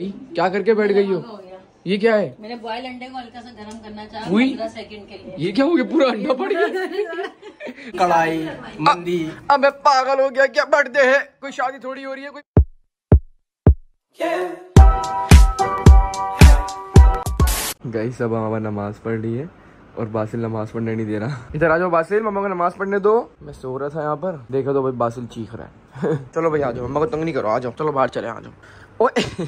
क्या करके बैठ गई हो? ये क्या है? मैंने बॉयल अंडे को हल्का सा गर्म करना चाहा? पंद्रह सेकंड के लिए। ये क्या हो गया? पूरा अंडा पड़ गया? कढ़ाई मंदी। अबे पागल हो गया क्या बर्थडे है? कोई शादी थोड़ी हो रही है? कोई गई सब मामा नमाज़ पढ़ रही है और बासिल नमाज़ पढ़ने नहीं दे रहा। इधर आ जाओ बासिल मम्मा को नमाज़ पढ़ने दो। मैं सो रहा था यहाँ पर। देखो तो भाई बासिल चीख रहा है। चलो भाई आ जाओ मम्मा को तंग नहीं करो आ जाओ। चलो बाहर चले आ जाओ। ओए!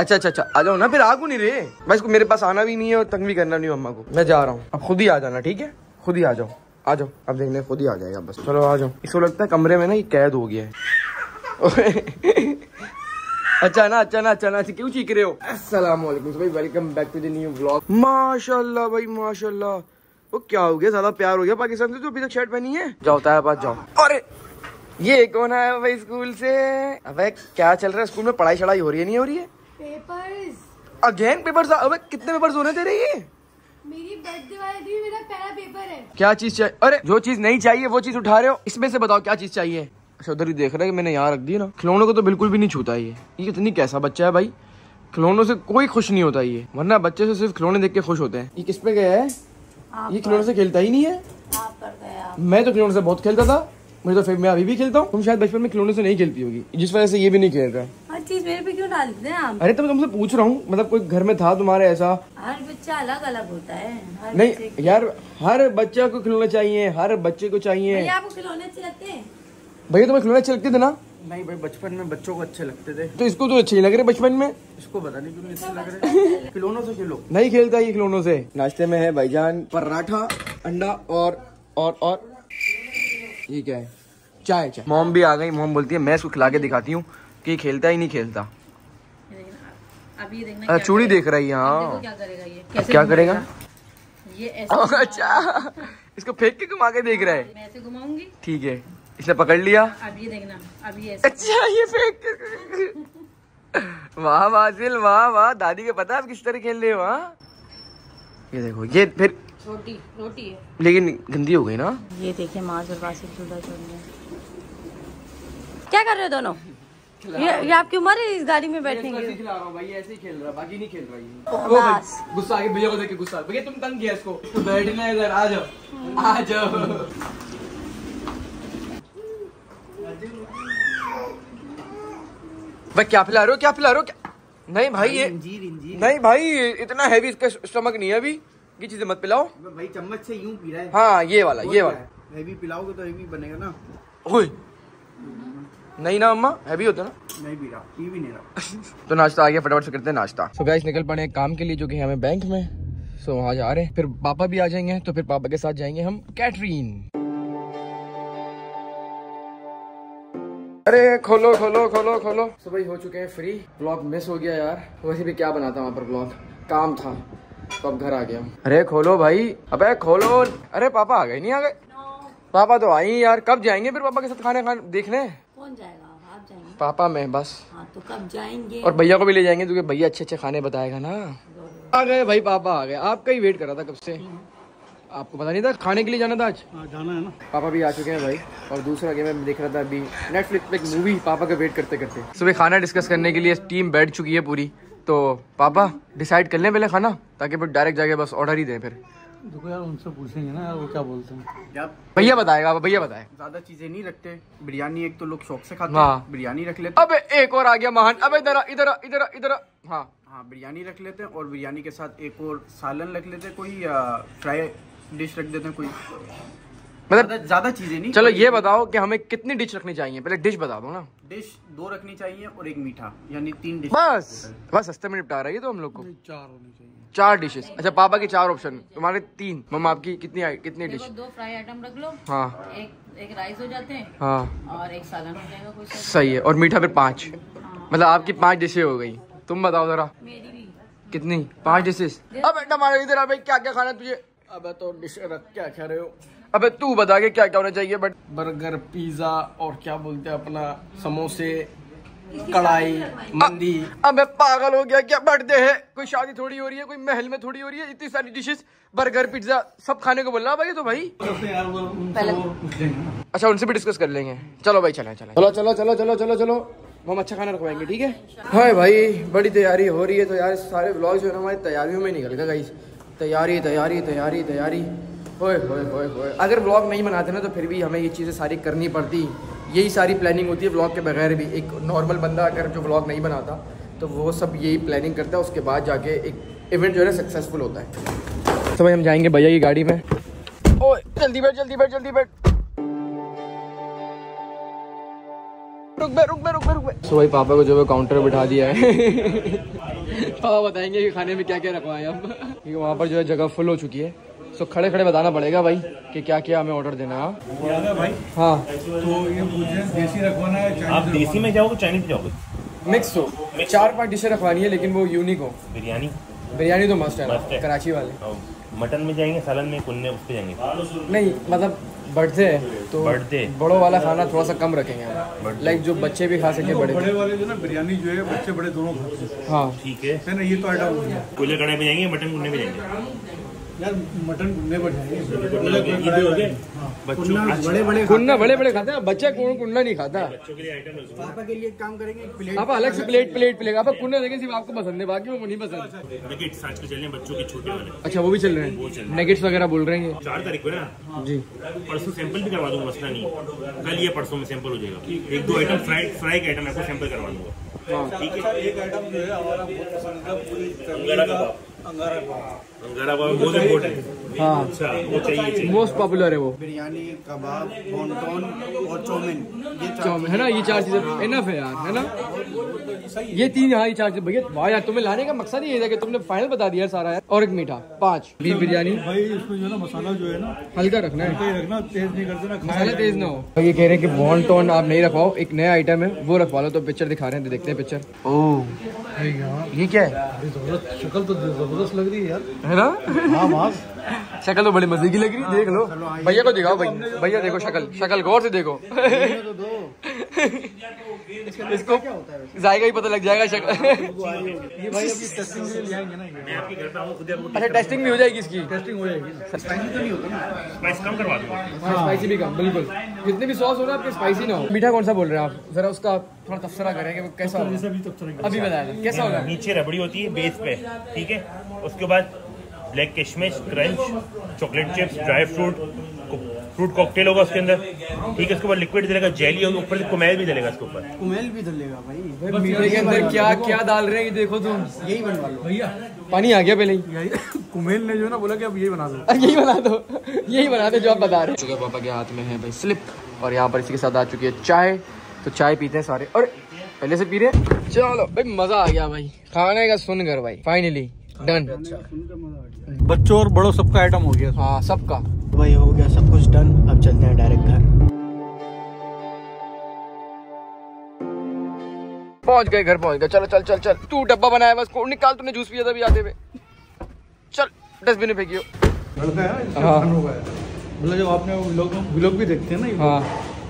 अच्छा अच्छा अच्छा। आ जाओ ना, फिर आगू नहीं रे। भाई, इसको मेरे पास आना भी नहीं है और तंग भी करना नहीं मम्मा को। मैं जा रहा हूँ। अब खुद ही आ जाना, ठीक है? खुद ही आ जाओ। आ जाओ। अब देखने खुद ही आ जाएगा, बस। चलो, आ जाओ। इसको लगता है कमरे में ना ये कैद हो गया है। अच्छा ना अच्छा ना अच्छा ना क्यों चीख रहे हो? वालेकुम भाई welcome back to the new vlog माशाल्लाह भाई, माशाल्लाह। वो क्या हो गया? ज़्यादा प्यार हो गया पाकिस्तान से जो अभी तक शर्ट पहनी है? जाओ, ताया पास जाओ। अरे! ये कौन आया भाई स्कूल से? अबे, क्या चल रहा है? स्कूल में पढ़ाई शढ़ाई हो रही है, नहीं हो रही है? पेपर्स अगेन पेपर्स अबे कितने पेपर्स होने तेरे ये? मेरी बर्थडे वाले दिन मेरा पहला पेपर है। क्या चीज़ चाहिए? अरे जो चीज़ नहीं चाहिए वो चीज़ उठा रहे हो। इसमें से बताओ क्या चीज़ चाहिए? अच्छा उधर ही देख रहा है कि मैंने यहाँ रख दी ना। खिलौनों को तो बिल्कुल भी नहीं छूता ये। ये कितनी कैसा बच्चा है भाई। खिलौनों से कोई खुश नहीं होता ये। वरना बच्चे से सिर्फ़ खिलौने देख के खुश होते हैं। ये किस पे गया है? ये खिलौने से खेलता ही नहीं है? आप मैं तो खिलौने से बहुत खेलता था। मुझे तो फिर मैं अभी भी खेलता हूँ। तुम शायद बचपन में खिलौने से नहीं खेलती होगी। जिस वजह से ये भी नहीं खेल रहा है। हर चीज़ मेरे पे क्यों डालते हैं आप? अरे तो मैं तुमसे पूछ रहा हूँ मतलब कोई घर में था तुम्हारे ऐसा? हर बच्चा अलग अलग होता है हर नहीं यार हर बच्चा को खिलौने चाहिए हर बच्चे को चाहिए। भैया आपको खिलौने अच्छे लगते हैं? भैया तुम्हें खिलौने अच्छे लगते थे ना? नहीं भाई बचपन में बच्चों को अच्छे लगते थे। तो इसको तो अच्छे ही लग रहे बचपन में? इसको पता नहीं क्यों अच्छे लग रहे। खिलौनों से खेलो। नहीं खेलता ये खिलौनों से। नाश्ते में है भाईजान पराठा अंडा और और और। ये क्या है? चाय चाय। मोम भी आ गई मोम बोलती है मैं इसको खिला के दिखाती हूँ। कि खेलता ही नहीं खेलता। देखना, क्या चूड़ी देख रही है हाँ। क्या करेगा ये। कैसे क्या करेगा? ये ऐसे अच्छा। इसको फेंक के घुमा के देख रहा है। मैं ऐसे घुमाऊँगी। ठीक है। इसने पकड़ लिया। अब ये देखना। अब ये ऐसे। अच्छा ये फेंक के वाह वासिल वाह वाह। दादी को पता है आप किस तरह खेल रहे हो हाँ? ये देखो ये फिर रोटी रोटी है। लेकिन गंदी हो गई ना। ये देखिए माज और चूल्हा क्या कर रहे हो दोनों? ये ये आपकी उम्र है इस गाड़ी में बैठने की खिला रहा हूँ भाई ऐसे ही खेल रहा बाकी नहीं खेल रहा गुस्सा आ भैया को देख के गुस्सा भैया तुम तंग किया इसको। तो बैठना है इधर आ जाओ। आ जाओ। भाई क्या पिला रहे हो? क्या पिला रहे हो? क्या नहीं भाई ये इंजीर इंजीर। नहीं भाई इतना हैवी इसका स्टमक नहीं है अभी। ये चीज़ें मत पिलाओ। भाई चम्मच से यूँ पी रहा है। हाँ ये वाला ये वाला। हैवी पिलाओगे तो हैवी बनेगा ना। ओए नहीं ना अम्मा? हैवी होता ना? नहीं पी रहा पी भी नहीं रहा। तो नाश्ता आ गया फटाफट से करते हैं नाश्ता। सो गाइस निकल पड़े काम के लिए जो कि हमें बैंक में। सो वहाँ जा रहे हैं। फिर पापा भी आ जाएँगे तो फिर पापा के साथ जाएँगे हम कैटरीन अरे खोलो खोलो खोलो खोलो। सो भाई हो चुके हैं फ्री ब्लॉग मिस हो गया यार। वैसे भी क्या बनाता वहाँ पर ब्लॉग काम था। तो अब घर आ गया अरे खोलो भाई। अबे खोलो। अरे पापा आ गए नहीं आ गए? पापा तो आई यार। कब जाएँगे फिर पापा के साथ खाने खाने देखने? कौन जाएगा? आप जाएँगे। पापा मैं बस। हाँ तो कब जाएँगे? और भैया को भी ले जाएँगे क्योंकि भैया अच्छे अच्छे खाने बताएगा ना। आ गए भाई पापा आ गए। आपका ही वेट कर रहा था कब से? आपको पता नहीं था? खाने के लिए जाना था आज? हाँ जाना है ना। पापा भी आ चुके हैं भाई। और दूसरा गेम मैं देख रहा था अभी नेटफ्लिक्स पे एक मूवी पापा का वेट करते करते। सुबह खाना डिस्कस करने के लिए टीम बैठ चुकी है पूरी। तो पापा डिसाइड कर लें पहले खाना ताकि फिर डायरेक्ट जाके बस ऑर्डर ही दें फिर। देखो यार उनसे पूछेंगे ना यार वो क्या बोलते हैं। भैया बताएगा भैया बताए। ज़्यादा चीज़ें नहीं रखते। बिरयानी एक तो लोग शौक से खाते हाँ। हैं बिरयानी रख लेते अब एक और आ गया महान। अब इधर इधर इधर इधर हाँ। हाँ। बिरयानी रख लेते हैं और बिरयानी के साथ एक और सालन रख लेते हैं कोई या फ्राई डिश रख देते हैं कोई। मतलब ज़्यादा ज़्यादा चीज़ें नहीं चलो ये बताओ कि हमें कितनी डिश रखनी चाहिए? पहले डिश बता दो ना। डिश दो रखनी चाहिए और एक मीठा यानी तीन डिश। बस। बस सस्ते में निपटा रही है तो हम लोग को। चार होनी चाहिए। चार डिशेस अच्छा पापा की चार ऑप्शन तुम्हारे तीन। मम्मा आपकी कितनी आई- कितनी डिश दो फ्राई आइटम रख लो। हाँ। एक एक राइस हो जाते हैं। हाँ। और एक सालन हो जाएगा कोई सही है। और मीठा फिर पाँच। मतलब आपकी पाँच डिशें हो गई। तुम बताओ जरा। कितनी? पाँच डिशेस अब बेटा हमारे इधर आ क्या क्या खाना तुझे? अब तो डिश रख क्या खा रहे हो? अबे तू बता के क्या क्या होना चाहिए बट बर्गर पिज्जा और क्या बोलते हैं अपना? समोसे। कढ़ाई मंदी। अबे पागल हो गया क्या बर्थडे है? कोई शादी थोड़ी हो रही है कोई महल में थोड़ी हो रही है? इतनी सारी डिशेस बर्गर पिज्जा सब खाने को बोल रहा भाई तो भाई। अच्छा उनसे भी डिस्कस कर लेंगे। चलो भाई चले चले। चलो चलो चलो चलो चलो चलो। वो हम अच्छा खाना रखवाएँगे ठीक है? हाँ भाई बड़ी तैयारी हो रही है तो यार सारे ब्लॉग जो है ना हमारी तैयारियों में निकल गए गाइस तैयारी तैयारी तैयारी तैयारी। होए होए होए होए। अगर ब्लॉग नहीं बनाते ना तो फिर भी हमें ये चीज़ें सारी करनी पड़ती। यही सारी प्लानिंग होती है ब्लॉग के बगैर भी। एक नॉर्मल बंदा अगर जो ब्लॉग नहीं बनाता तो वो सब यही प्लानिंग करता है, उसके बाद जाके एक इवेंट जो है सक्सेसफुल होता है। तो भाई हम जाएँगे भैया की गाड़ी में। ओए, जल्दी बैठ जल्दी बैठ जल्दी बैठ। रुक बे रुक बे रुक बे रुक बे सो भाई पापा को जो है काउंटर बिठा दिया है। पापा बताएँगे कि खाने में क्या क्या रखवाएँ हम। क्योंकि वहाँ पर जो है जगह फुल हो चुकी है। सो खड़े खड़े बताना पड़ेगा भाई कि क्या क्या हमें ऑर्डर देना है। भाई हाँ। तो ये देसी रखवाना है आप देसी में जाओगे चाइनीज़ जाओगे? मिक्स हो। चार पाँच डिशें रखवानी है लेकिन वो यूनिक हो। बिरयानी? बिरयानी तो मस्त है। कराची वाले। मटन में जाएँगे सालन में कुन्ने उस पे जाएँगे। नहीं मतलब बढ़ते है तो बढ़ते। बड़ों वाला खाना थोड़ा सा कम रखेंगे लाइक जो बच्चे भी खा सके बड़े। बड़े वाले जो ना बिरयानी जो है बच्चे बड़े दोनों खाते हैं। हाँ। ठीक है। ना ये तो आइटम हो कोयले कढ़ाई पे जाएँगे मटन कुन्ने पे जाएँगे? यार मटन भुनने पर जाएँगे। ये भी हो। गए बच्चों बड़े बड़े कुन्ना बड़े बड़े खाते हैं? बच्चा कौन कुन्ना नहीं खाता? बच्चों के लिए आइटम है। उसमें। पापा के लिए काम करेंगे एक प्लेट आप अलग से प्लेट प्लेट प्लेट आप कुन्ना देखें सिर्फ़ आपको पसंद है बाकी वो नहीं पसंद। नगेट्स आज चल रहे हैं बच्चों के छोटे वाले। अच्छा वो भी चल रहे हैं। नेगेट्स वगैरह बोल रहे हैं चार तारीख को ना? जी। परसों सैंपल भी करवा दूँगा मसला नहीं। कल ये परसों में सैंपल हो जाएगा। एक दो आइटम फ्राई फ्राई का आइटम आपको सैंपल करवा दूँगा। ठीक है। एक आइटम जो है हमारा बहुत पसंद का पूरी अंगारा कबाब। अंगारा कबाब। अंगारा कबाब बहुत इम्पोर्टेंट हाँ। अच्छा वो चाहिए चाहिए। मोस्ट पॉपुलर है वो। बिरयानी कबाब बॉन्टॉन और चौमिन चाउमीन है ना? ये चार चीज़ें। इनफ है यार है ना? ये तीन हाँ ये चार चीज़ें। भैया वाह यार तुम्हें लाने का मकसद ही ये था कि तुमने फाइनल बता दिया सारा यार। और एक मीठा पाँच। बीफ बिरयानी। भाई इसमें जो है ना मसाला जो है ना हल्का रखना है। रखना तेज नहीं करते ना मसाला तेज ना हो। तो ये कह रहे हैं कि बॉन टोन आप नहीं रखवाओ एक नया आइटम है वो रखवा लो तो पिक्चर दिखा रहे हैं तो देखते हैं पिक्चर ओह ये क्या है? शक्ल तो ज़बरदस्त लग रही है यार। है ना? हाँ मास शक्ल तो बड़ी मज़े की लग रही है देख लो। भैया को दिखाओ भैया भैया देखो शक्ल। शक्ल गौर से देखो। इसको जाएगा ही पता लग जाएगा शक्ल। ये भाई अभी टेस्टिंग के लिए ले आएँगे ना ये। मैं आपके घर पे आऊँ खुद ही आपको अच्छा टेस्टिंग भी हो जाएगी इसकी। टेस्टिंग हो जाएगी ना। स्पाइस कम करवा दूँगा। हाँ स्पाइसी भी कम बिल्कुल। जितने भी सॉस हो रहे हैं आपके स्पाइसी ना हो। मीठा कौन सा बोल रहे हैं आप? जरा उसका थोड़ा तबसरा करें कि वो कैसा होगा। अभी अभी बताया कैसा होगा? नीचे रबड़ी होती है बेस पे ठीक है? उसके बाद ब्लैक किशमिश crunch chocolate chips dry fruit fruit cocktail होगा उसके अंदर। ठीक है उसके बाद लिक्विड डलेगा जेली होगा ऊपर से कुमेल भी डलेगा उसके ऊपर। कुमेल भी डलेगा भाई। मीठे के अंदर क्या क्या डाल रहे हैं देखो तुम। यही बनवा लो। भैया पानी आ गया पहले ही। कुमेल ने जो है ना बोला कि अब यही बना दो। यही बना दो। यही बना दो जो आप बता रहे हैं। पापा के हाथ में है भाई स्लिप और यहाँ पर इसी के साथ आ चुकी है चाय। तो चाय पीते हैं सारे। और पहले से पी रहे हैं? चलो। भाई मज़ा आ गया भाई। खाने का सुनकर भाई फाइनली डन बच्चों और बड़ों सबका आइटम हो गया। हाँ सबका। भाई हो गया सब कुछ डन अब चलते हैं डायरेक्ट घर। पहुँच गए घर पहुँच गए। चलो चल चल चल। तू डब्बा बनाया बस को निकाल तूने जूस पिया था अभी आते हुए। चल डस्टबिन में फेंकियो लड़का है हाँ। बोला जब आपने व्लॉग भी देखते हैं ना हाँ।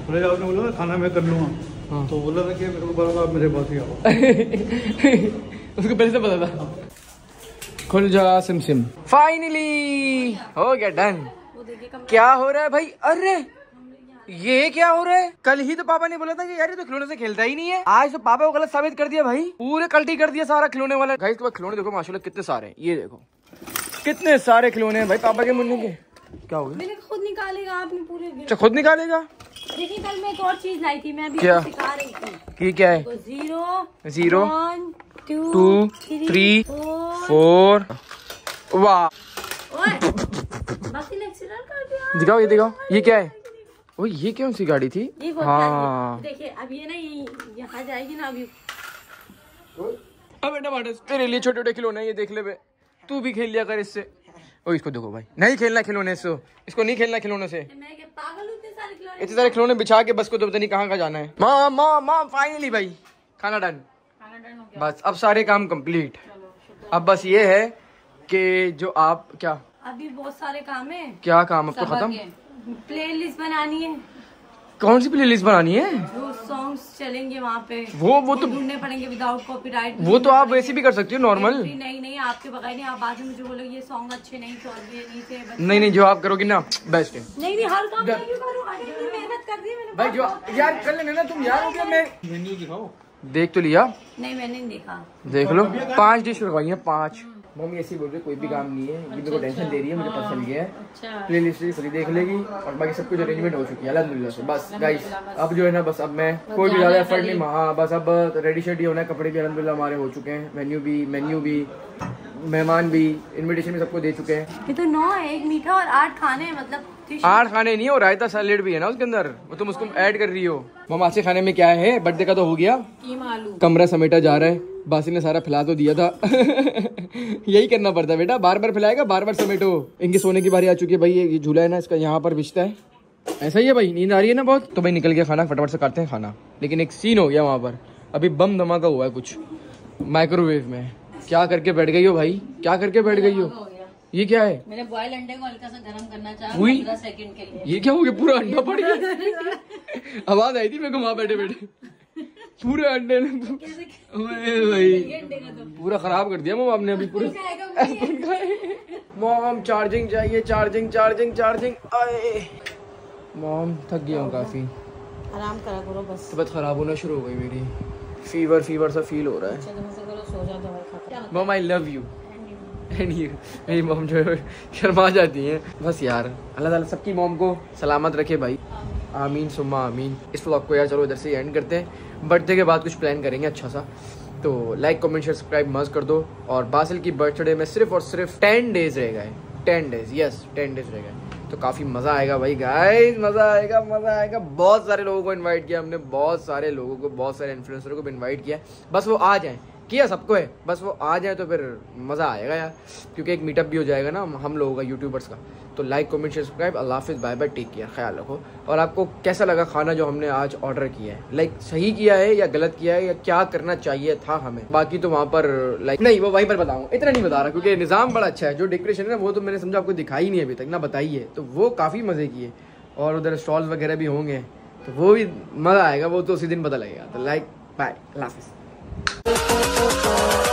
बोला जब आपने बोला खाना मैं कर लूँगा। हाँ। तो बोला था कि मेरे को बोला आप मेरे पास ही आओ। उसको पहले से पता था। खुल जा सिम सिम फाइनली हो गया डन क्या हो रहा है भाई? अरे! ये क्या हो रहा है? कल ही तो पापा ने बोला था कि यार ये तो खिलौने से खेलता ही नहीं है। आज तो पापा को गलत साबित कर दिया भाई। पूरे कल्टी कर दिया सारा खिलौने वाला। भाई इसके बाद खिलौने देखो माशाल्लाह कितने सारे हैं। ये देखो। कितने सारे खिलौने हैं भाई पापा के मुन्ने के। क्या हो गया? खुद निकालेगा आपने पूरे अच्छा खुद निकालेगा? देखिए कल मैं एक और चीज़ लाई थी मैं अभी क्या? सिखा रही थी। ये क्या है? तो zero zero two three four वाह। दिखाओ ये दिखाओ ये क्या है? ओ ये कौन सी गाड़ी थी? हाँ। देखिए अब ये ना यहाँ जाएगी ना अभी। अब टमाटर तेरे लिए छोटे छोटे खिलौने हैं, ये देख ले बे। तू भी खेल लिया कर इससे। ओ इसको देखो भाई। नहीं खेलना खिलौने से इसको नहीं खेलना खिलौने से। इतने सारे खिलौने? बिछा के बस को तो पता नहीं कहाँ कहाँ जाना है। माँ माँ माँ फाइनली भाई। खाना डन बस अब सारे काम कंप्लीट अब बस ये है कि जो आप क्या? अभी बहुत सारे काम है। क्या काम अब तो खत्म? प्ले लिस्ट बनानी है। कौन सी प्लेलिस्ट बनानी है? जो सॉन्ग्स चलेंगे वहाँ पे। वो वो तो ढूँढने पड़ेंगे विदाउट कॉपीराइट वो तो आप वैसे भी कर सकती हो नॉर्मल नहीं नहीं आपके बगैर नहीं। आप बाद में मुझे बोलोगे ये सॉन्ग अच्छे नहीं थे और नहीं नहीं नहीं जो आप करोगे ना बेस्ट है। नहीं नहीं हर काम मेहनत कर दी मैंने भाई जो यार कर लेना ना तुम यार हो मैं मेन्यू दिखाओ। देख तो लिया? नहीं मैंने नहीं देखा। देख लो। पाँच डिश रखवाई है पाँच। मम्मी ऐसी बोल रही कोई भी काम नहीं है। ये मेरे को टेंशन दे रही है मुझे पसंद गया है। अच्छा। प्ले लिस्ट सभी देख लेगी और बाकी सब कुछ अरेंजमेंट हो चुकी है अलहमदिल्ला से। बस गाइस अब जो है ना बस अब मैं कोई भी ज़्यादा एफर्ट नहीं हाँ बस अब रेडी शेडी होना है कपड़े भी अलहमदिल्ला हमारे हो चुके हैं मेन्यू भी मेन्यू भी। मेहमान भी इनविटेशन भी सबको दे चुके हैं। ये तो नौ है एक मीठा और आठ खाने हैं मतलब आठ खाने नहीं हो रायता सैलेड भी है ना उसके अंदर। वो तुम उसको ऐड कर रही हो। मम आज के खाने में क्या है? बर्थडे का तो हो गया। कमरा समेटा जा रहा है। बासी ने सारा फैला तो दिया था। यही करना पड़ता है बेटा। बार बार फैलाएगा बार बार समेटो। इनके सोने की बारी आ चुकी है भाई ये झूला है ना इसका यहाँ पर बिछता है। ऐसा ही है भाई नींद आ रही है ना बहुत? तो भाई निकल गया खाना फटाफट से काटते हैं खाना। लेकिन एक सीन हो गया वहाँ पर। अभी बम धमाका हुआ है कुछ। माइक्रोवेव में। क्या करके बैठ गई हो भाई? क्या करके बैठ गई हो? ये क्या है? मैंने बॉयल अंडे को हल्का सा गर्म करना चाहा सेकंड के लिए। ये क्या हो गया? पूरा अंडा पड़ गया? आवाज़ आई थी मेरे को वहाँ बैठे बैठे। पूरे अंडे ने तो- ओए भाई। पूरा खराब कर दिया मम आपने अभी पूरा। मोम चार्जिंग चाहिए चार्जिंग चार्जिंग चार्जिंग आए। मॉम थक गया हूँ काफ़ी। आराम करा करो बस। तबीयत खराब होना शुरू हो गई मेरी। फीवर फीवर सा फील हो रहा है। तुम से खाकर mom I love you and you मेरी मॉम जो है शर्मा जाती हैं। बस यार अल्लाह ताला सबकी मॉम को सलामत रखे भाई। आमीन सुम्मा आमीन। इस व्लॉग को यार चलो इधर से एंड करते हैं। बर्थडे के बाद कुछ प्लान करेंगे अच्छा सा। तो लाइक कमेंट शेयर सब्सक्राइब मस्त कर दो। और बासिल की बर्थडे में सिर्फ़ और सिर्फ़ टेन डेज़ रह गए। Ten days yes ten days रह गए। तो काफ़ी मज़ा आएगा भाई गाइस मज़ा आएगा मज़ा आएगा। बहुत सारे लोगों को इनवाइट किया हमने बहुत सारे लोगों को बहुत सारे इन्फ्लुएंसर को भी इनवाइट किया। बस वो आ जाएँ। किया सबको है। बस वो आ जाए तो फिर मज़ा आएगा यार। क्योंकि एक मीटअप भी हो जाएगा ना हम लोगों का यूट्यूबर्स का। तो लाइक कमेंट सब्सक्राइब अल्लाह हाफिज़। बाय बाय टेक केयर ख्याल रखो। और आपको कैसा लगा खाना जो हमने आज ऑर्डर किया है? लाइक सही किया है या गलत किया है या क्या करना चाहिए था हमें? बाकी तो वहाँ पर लाइक नहीं, वो वहीं पर बताऊँ। इतना नहीं बता रहा, क्योंकि निज़ाम बड़ा अच्छा है। जो डेकोरेशन है ना, वो तो मैंने समझा आपको दिखाई नहीं अभी तक। ना बताई है तो वो काफ़ी मज़े की है और उधर स्टॉल्स वगैरह भी होंगे। तो वो भी मज़ा आएगा। वो तो उसी दिन पता लगेगा तो लाइक बाय अल्लाह हाफिज़। oh.